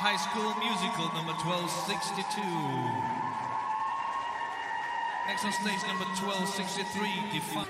High School Musical number 1262. Next on stage number 1263, Define.